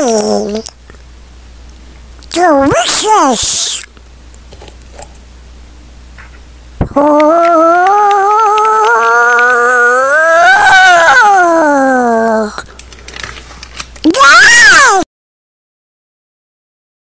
Mmm. Delicious! Oh!